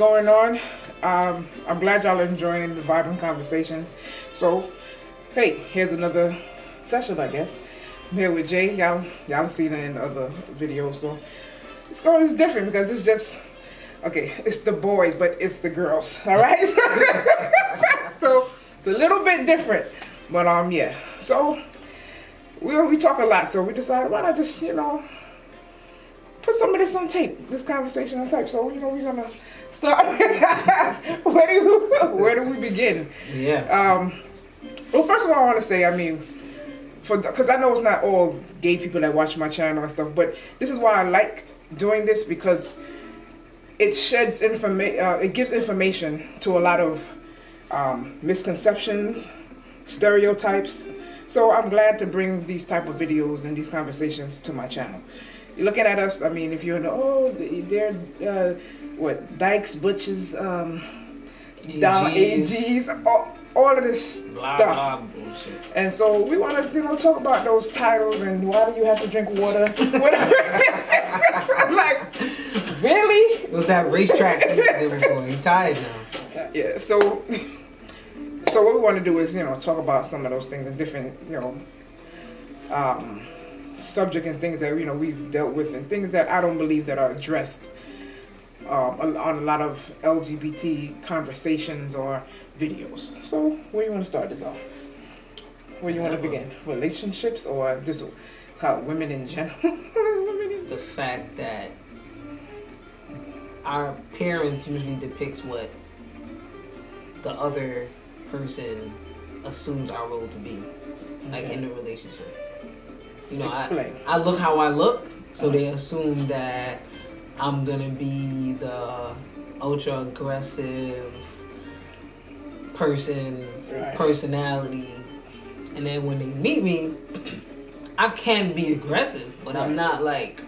on. Um, I'm glad y'all are enjoying the vibrant conversations. So, hey, here's another session, I guess. I'm here with Jay. Y'all, y'all seen it in other videos. So, it's going. It's different because it's just okay. It's the boys, but it's the girls. All right. so it's a little bit different, but um, yeah. So we we talk a lot. So we decided why not just you know put some of this on tape, this conversation on tape. So you know we're gonna start. where do we, where do we begin? Yeah. Um, well, first of all, I want to say, I mean, for because I know it's not all gay people that watch my channel and stuff, but this is why I like doing this because it sheds information. Uh, it gives information to a lot of um, misconceptions, stereotypes. So I'm glad to bring these type of videos and these conversations to my channel. Looking at us. I mean, if you're in the oh, they're uh, what dykes, butches, um, down AGs, all, all of this Blah, stuff. blah, bullshit. And so we want to, you know, talk about those titles and why do you have to drink water? Whatever. like, really? It was that racetrack thing they were going. He tired now. Yeah. So, so what we want to do is, you know, talk about some of those things and different, you know, um, subject and things that you know we've dealt with and things that I don't believe that are addressed um, on a lot of LGBT conversations or videos. So, where you want to start this off? Where you want to begin? Relationships or just how women in general? women in The fact that our parents usually depicts what the other person assumes our role to be, like in the relationship. You know, I. I look how I look, so uh-huh. they assume that I'm gonna be the ultra aggressive person, Right. personality, and then when they meet me, I can be aggressive, but I'm not like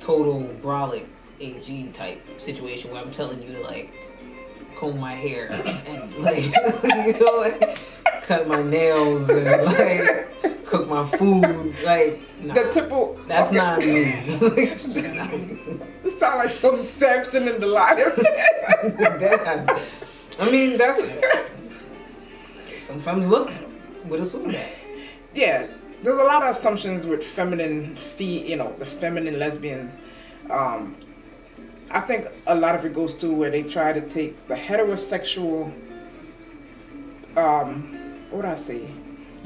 total brolic AG type situation where I'm telling you to like comb my hair and like you know like cut my nails and like cook my food like nah, The typical. that's okay. not me. That's just not me. This sound like some Samson and Delilah. That- I mean that's some femmes look would assume that. yeah, there's a lot of assumptions with feminine fee, you know, the feminine lesbians. Um, I think a lot of it goes to where they try to take the heterosexual, um, what do I say,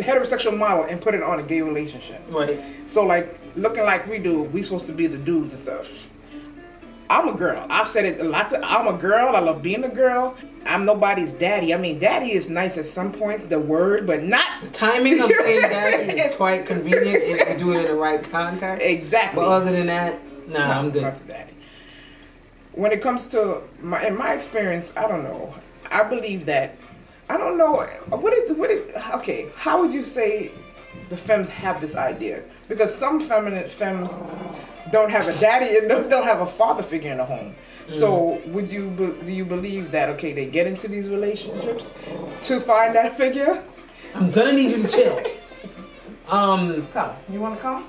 the heterosexual model and put it on a gay relationship. Right. So like looking like we do, we supposed to be the dudes and stuff. I'm a girl. I've said it a lot. To, I'm a girl. I love being a girl. I'm nobody's daddy. I mean, daddy is nice at some points, the word, but not The timing of saying that is quite convenient if you do it in the right context. exactly. But other than that, nah, I'm good. Not daddy. When it comes to my, in my experience, I don't know. I believe that. I don't know what is what is okay. How would you say the femmes have this idea? Because some feminine femmes don't have a daddy and don't don't have a father figure in the home. So would you be- do you believe that okay they get into these relationships to find that figure? I'm gonna need you to chill. Um, Come, you want to come?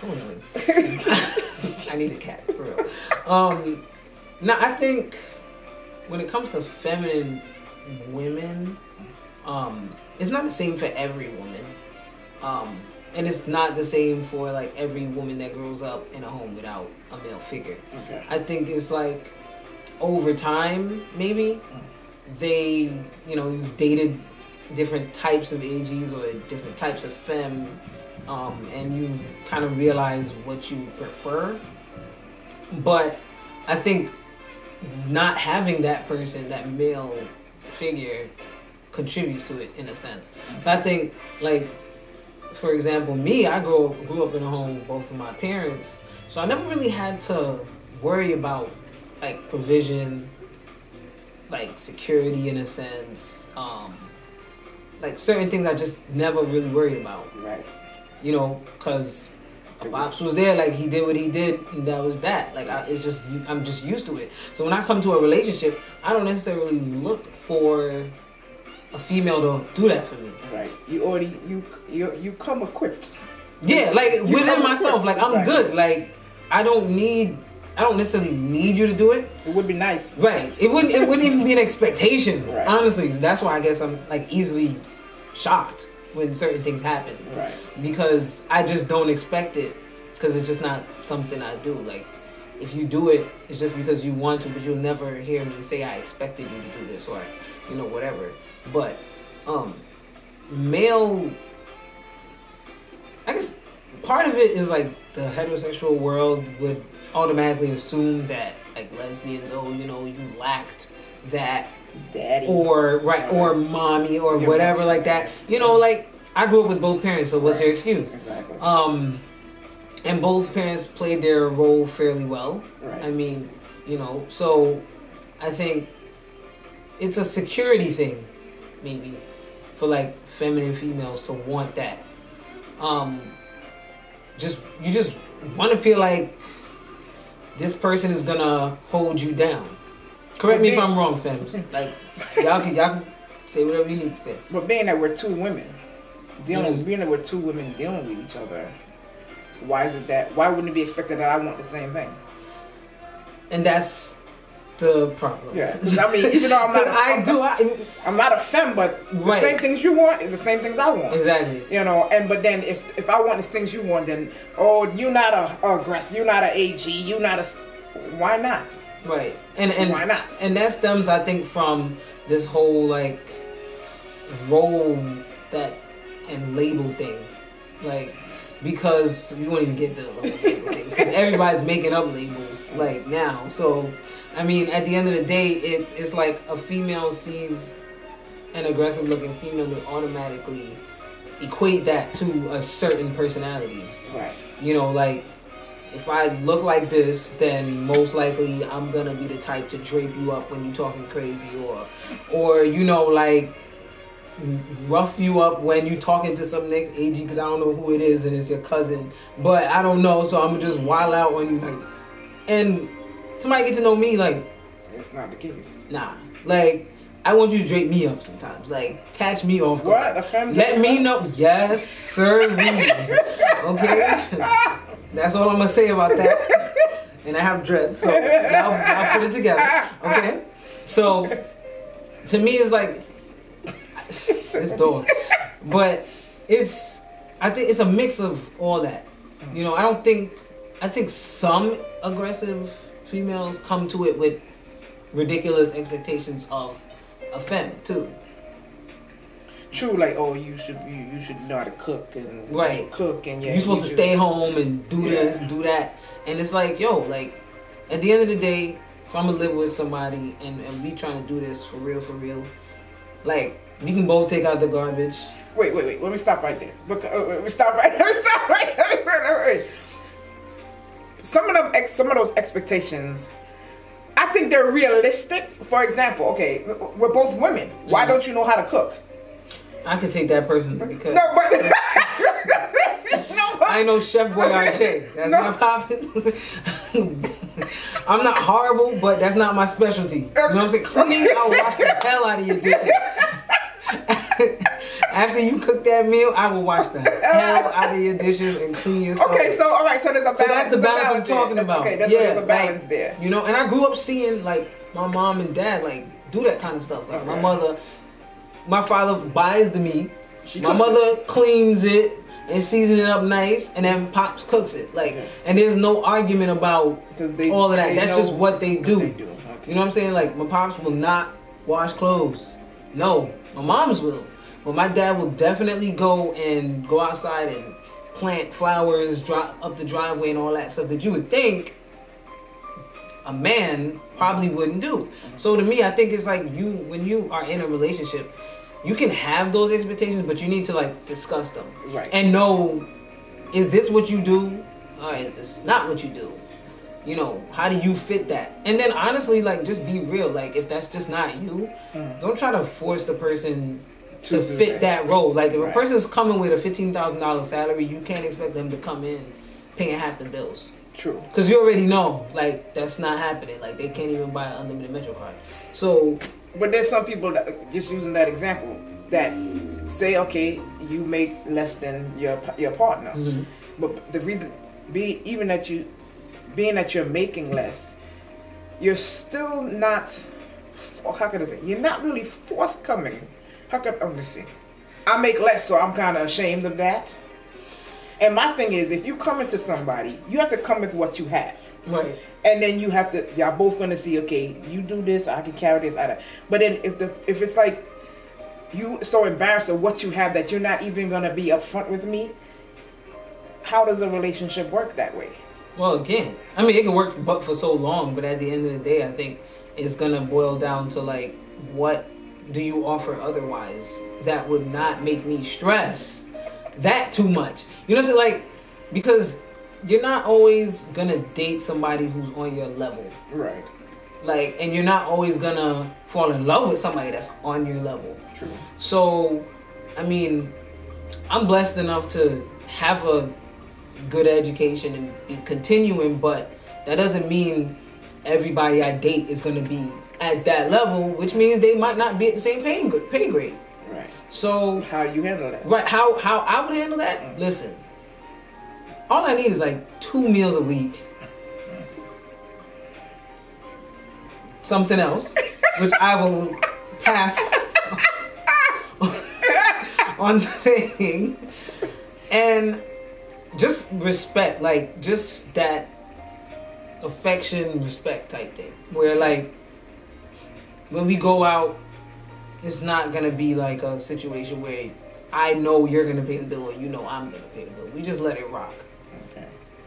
so annoying. I need a cat for real. Um, now I think when it comes to feminine women, um, it's not the same for every woman. Um, and it's not the same for like every woman that grows up in a home without a male figure. Okay. I think it's like over time, maybe they, you know, you've dated different types of AGs or different types of fem, um, and you kind of realize what you prefer. But I think not having that person, that male figure, contributes to it in a sense. I think, like, for example, me, I grew grew up in a home with both of my parents, so I never really had to worry about like provision, like security in a sense, um, like certain things I just never really worried about, Right. you know, because Pops was there, like he did what he did, and that was that. Like I, it's just I'm just used to it. So when I come to a relationship, I don't necessarily look for a female to do that for me. Right. You already you you you come equipped. Yeah, like You within myself, equipped. like I'm Exactly. good. Like I don't need I don't necessarily need you to do it. It would be nice. Right. It wouldn't. It wouldn't even be an expectation. Right. Honestly, So that's why I guess I'm like easily shocked when certain things happen Right. because I just don't expect it because it's just not something I do. Like if you do it, it's just because you want to, but you'll never hear me say I expected you to do this or you know whatever. But um, male, I guess part of it is like the heterosexual world would automatically assume that like lesbians, oh, you know, you lacked that Daddy. or right or mommy or whatever like that. You know, like I grew up with both parents, so what's your excuse? Exactly. Um, and both parents played their role fairly well. Right. I mean, you know, so I think it's a security thing, maybe, for like feminine females to want that. Um, just you just want to feel like this person is gonna hold you down. Correct me if I'm wrong, femmes. Like y'all can y'all can say whatever you need to say. But being that we're two women, dealing, Mhm. being that we're two women dealing with each other, why is it that? Why wouldn't it be expected that I want the same thing? And that's the problem. Yeah, I mean, even though I'm not, a- I do. I, I'm not a femme, but the Right. same things you want is the same things I want. exactly. You know, and but then if if I want the things you want, then oh, you're not a, a aggressive, you're not a AG, you're not a. Why not? Right. And and Why not? And that stems, I think, from this whole like role that and label thing, like because we won't even get to the label things because everybody's making up labels like now. So, I mean, at the end of the day, it's it's like a female sees an aggressive looking female, they automatically equate that to a certain personality. Right. You know, like if I look like this, then most likely I'm gonna be the type to drape you up when you're talking crazy, or, or you know, like rough you up when you're talking to some next AG because I don't know who it is and it's your cousin, but I don't know, so I'm gonna just wild out on you like, and somebody get to know me like, It's not the case. nah, like I want you to drape me up sometimes, like catch me off guard. What a femme? Let me know. Yes, sir. okay. That's all I'm gonna say about that. And I have dreads, so I'll, I'll put it together. Okay. So to me, it's like it's dog, but it's I think it's a mix of all that. You know, I don't think I think some aggressive females come to it with ridiculous expectations of a femme too. True, like oh, you should you, you should know how to cook and Right. cook and yeah. You're supposed you to stay home and do this, Yeah. do that. And it's like, yo, like, at the end of the day, if I'm gonna live with somebody and, and we trying to do this for real, for real, like, we can both take out the garbage. Wait, wait, wait. Let me stop right there. Look, uh, we stop right. Let me stop right. Let me stop right. Some of them, ex, some of those expectations, I think they're realistic. For example, okay, we're both women. Why Mhm. don't you know how to cook? I can take that personally because No, but I ain't no Chef Boyardee. That's No. not popping. I'm not horrible, but that's not my specialty. You know what I'm saying? Cleaning, I'll wash the hell out of your dishes. After you cook that meal, I will wash the hell out of your dishes and clean your stuff. Okay, so all right, so there's a balance. So that's the a balance I'm there. talking about. Okay, that's yeah, there's a balance like, there. You know, and I grew up seeing like my mom and dad like do that kind of stuff. Like my mother, my father buys the meat. She my mother cleans it and seasons it up nice, and then pops cooks it. Like, Okay. and there's no argument about they all of that. That's just what they do. They do. Okay. You know what I'm saying? Like my pops will not wash clothes. No, my mom's will. But my dad will definitely go and go outside and plant flowers, drop up the driveway and all that stuff that you would think a man probably wouldn't do. So to me, I think it's like you when you are in a relationship, you can have those expectations, but you need to like discuss them Right. and know is this what you do or is this not what you do you know how do you fit that and then honestly like just be real like if that's just not you Mm. don't try to force the person to, To fit that. role like if Right. a person's coming with a $15000 salary you can't expect them to come in paying half the bills True. because you already know like that's not happening like they can't even buy an unlimited metro card so But there's some people that just using that example that say, okay, you make less than your your partner, mhm. but the reason be even that you being that you're making less, you're still not. How can I say? You're not really forthcoming. How can I'm saying? I make less, so I'm kind of ashamed of that. And my thing is, if you come into somebody, you have to come with what you have. Right. And then you have to, y'all both gonna see, okay, you do this, I can carry this, don't. But then if the if it's like you so embarrassed of what you have that you're not even gonna be upfront with me, how does a relationship work that way? Well, again, I mean, it can work but for so long, but at the end of the day, I think it's gonna boil down to like, what do you offer otherwise that would not make me stress that too much? You know what I'm saying? Like, because you're not always gonna date somebody who's on your level. Right. Like, and you're not always gonna fall in love with somebody that's on your level. True. So, I mean, I'm blessed enough to have a good education and be continuing, but that doesn't mean everybody I date is gonna be at that level, which means they might not be at the same pay, pay grade. Right. So, How you handle that? right, how how I would handle that? Listen, all I need is like two meals a week, something else, which I will pass on saying, and just respect, like just that affection, respect type thing, where like when we go out, it's not gonna be like a situation where I know you're gonna pay the bill or you know I'm gonna pay the bill. We just let it rock.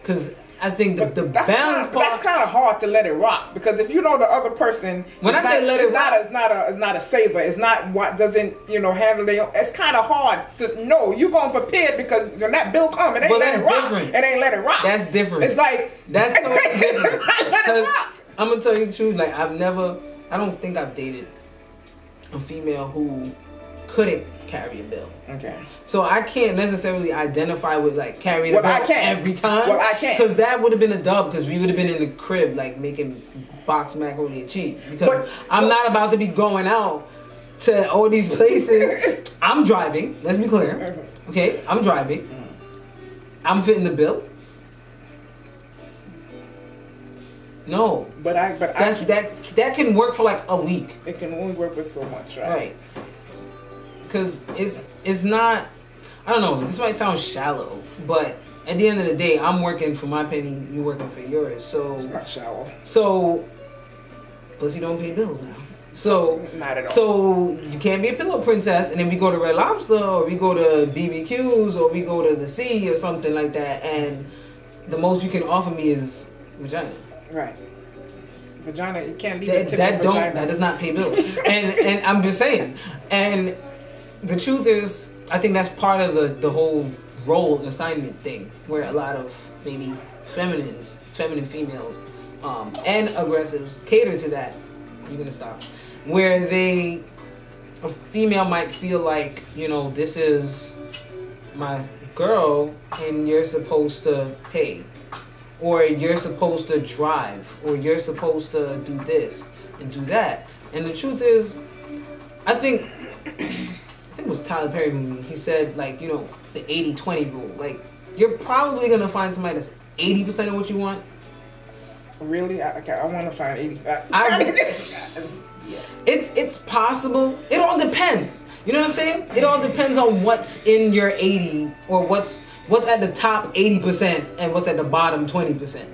Okay. Cause I think the, the that's balance kinda, that's kind of hard to let it rock because if you know the other person, when I say let it not rock- a, it's not a, it's not a saver. It's not what doesn't you know handle their. It's kind of hard to know. you're gonna prepare because when that bill come, it ain't let it rock. different. It ain't let it rock. That's different. It's like That's totally different. not let it rock. I'm gonna tell you the truth. Like I've never, I don't think I've dated a female who couldn't carry a bill. Okay. So I can't necessarily identify with like carrying Well, a I bill can. every time. Well, I can't. Because that would have been a dub. Because we would have been in the crib like making box macaroni and cheese. Because But- I'm not about to be going out to all these places. I'm driving. Let's be clear. Okay, I'm driving. I'm fitting the bill. No, But I but that's I, that. That can work for like a week. it can only work with so much, right? Right. Cause it's it's not I don't know, this might sound shallow, but at the end of the day, I'm working for my penny, You're working for yours. It's So not shallow. so plus you don't pay bills now. So Not at all. so you can't be a pillow princess and then we go to Red Lobster or we go to BBQs or we go to the sea or something like that and the most you can offer me is vagina. right. Vagina, you can't leave that, that don't vagina. that does not pay bills and and i'm just saying and the truth is i think that's part of the the whole role assignment thing where a lot of maybe feminines feminine females um, and aggressives cater to that. You're gonna stop. Where they a female might feel like you know this is my girl and you're supposed to pay. Or you're supposed to drive, or you're supposed to do this and do that. And the truth is, I think, think it was Tyler Perry movie. He said like, you know, the 80-20 rule. Like, you're probably gonna find somebody that's 80% of what you want. Really? I, okay, I want to find 85. I- It's it's possible. It all depends. You know what I'm saying? It all depends on what's in your 80 or what's what's at the top 80% and what's at the bottom 20%.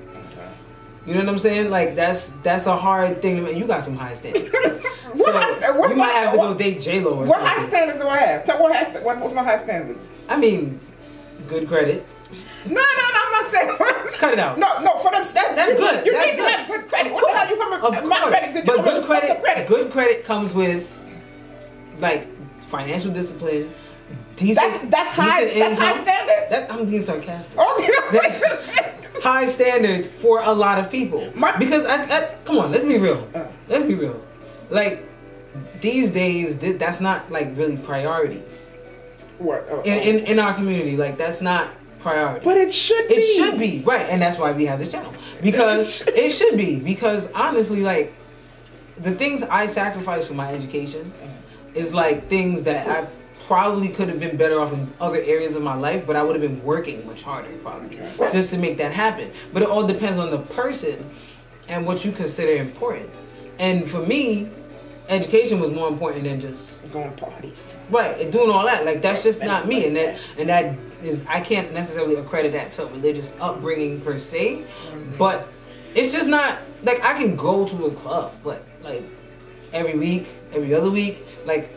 You know what I'm saying? Like that's that's a hard thing. You got some high standards. so high- what's you might have to go what- date J Lo what high standards do I have? Tell what, high, what what's my high standards? I mean, good credit. No, no, no, I'm not saying. Cut it out. No, no, for them, that, That's you, good. You That's need good. to have good credit. Of What the hell you come Of not course. credit, good, but good credit, credit. good credit comes with like financial discipline, decent. That's that's high. That's high standards. That, I'm being sarcastic. okay. high standards for a lot of people. My- because I, I, come on, let's be real. Uh. Let's be real. Like these days, th- that's not like really priority what? Oh, in, oh. in in our community. Like that's not priority. but it should be. It should be right, and that's why we have this channel because It should- it should be because honestly, like the things I sacrifice for my education is like things that I probably could have been better off in other areas of my life, but I would have been working much harder probably Okay. just to make that happen. But it all depends on the person and what you consider important. And for me, education was more important than just Going parties. right and doing all that. Like that's just not me, and that and that is I can't necessarily accredit that to religious upbringing per se, mm-hmm. but it's just not like I can go to a club, but like every week, every other week, like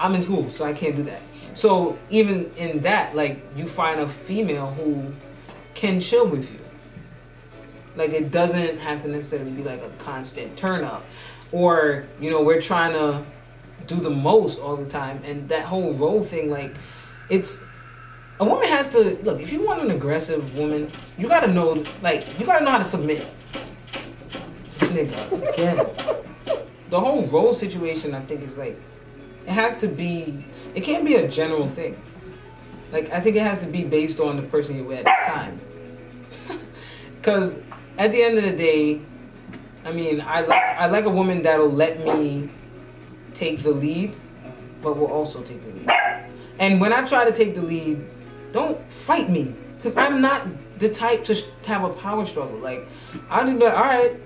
I'm in school, so I can't do that. So even in that, like you find a female who can chill with you. Like it doesn't have to necessarily be like a constant turn up, or you know we're trying to do the most all the time, and that whole role thing, like it's a woman has to look. If you want an aggressive woman, you gotta know, like you gotta know how to submit. This nigga again. The whole role situation, I think, is like it has to be. It can't be a general thing. Like I think it has to be based on the person you're with at the time. Because at the end of the day, I mean, I like I like a woman that'll let me take the lead, but will also take the lead. And when I try to take the lead, don't fight me, because I'm not the type to sh- have a power struggle. Like I'll just be like, all right.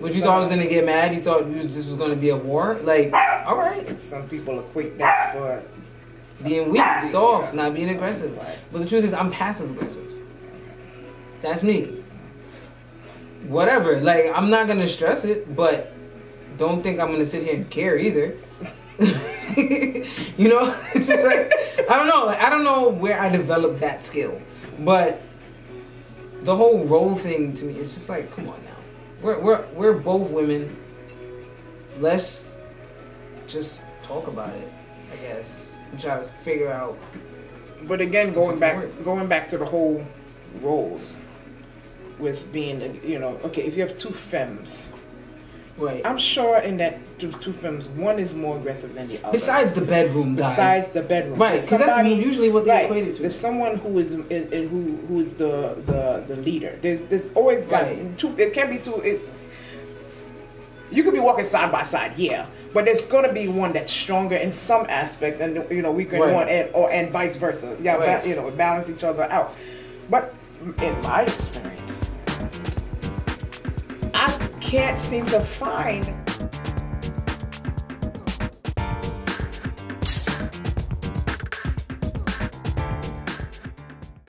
What you thought I was gonna get mad? You thought this was gonna be a war? Like, all right, Some people equate that for being weak, soft, not being aggressive. But the truth is, I'm passive aggressive. That's me. Whatever. Like, I'm not gonna stress it, but don't think I'm gonna sit here and care either. you know, like I don't know. Like, I don't know where I developed that skill, but the whole role thing to me is just like, come on now. We're we're we're both women. Let's just talk about it. I guess and try to figure out. But again, going back, going back to the whole roles with being, you know, okay, if you have two femmes, Right. I'm sure in that two, two femmes, one is more aggressive than the other. Besides the bedroom, guys. besides the bedroom, Right, because that's usually what they right, equate it to. There's someone who is, is, is- who who is the the the leader. There's there's always got Right. two. It can't be two. It, you could be walking side by side, yeah, but there's gonna be one that's stronger in some aspects, and you know we can Right. one and or and vice versa. Yeah, ba- you know balance each other out. But in my experience, can't seem to find